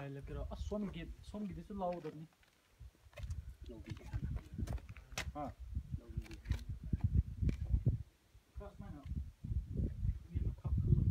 खायला अ सोम गीत सोम गीतच लावतात नी हा Krass, meiner. Mir noch abgelungen.